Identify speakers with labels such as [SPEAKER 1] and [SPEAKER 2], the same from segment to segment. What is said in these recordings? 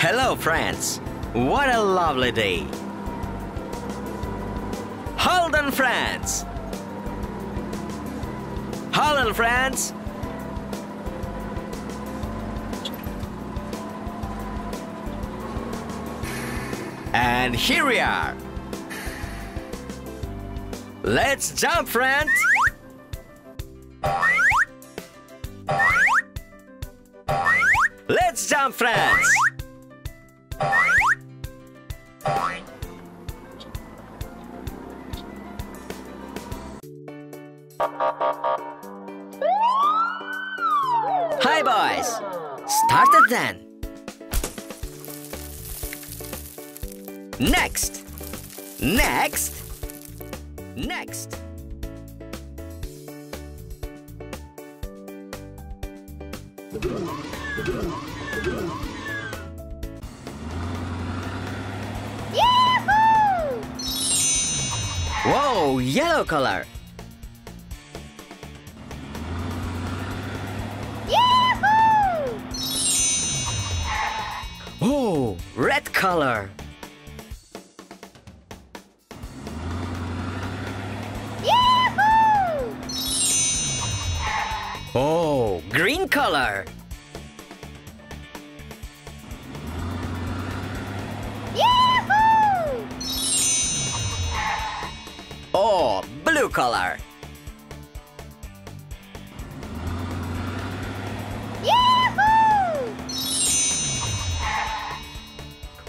[SPEAKER 1] Hello, friends. What a lovely day. Hold on, friends. Hold on, friends. And here we are. Let's jump, friends. Let's jump, friends. Hi, boys. Start it then. Next. Next. Next.
[SPEAKER 2] Yahoo!
[SPEAKER 1] Whoa, yellow color. Red color.
[SPEAKER 2] Yahoo!
[SPEAKER 1] Oh, green color.
[SPEAKER 2] Yahoo!
[SPEAKER 1] Oh, blue color.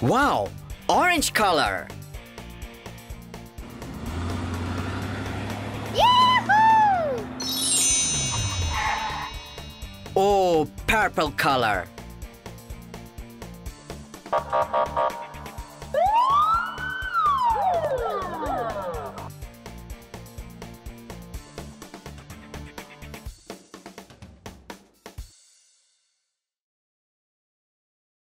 [SPEAKER 1] Wow, orange color.
[SPEAKER 2] Yahoo!
[SPEAKER 1] Oh, purple color.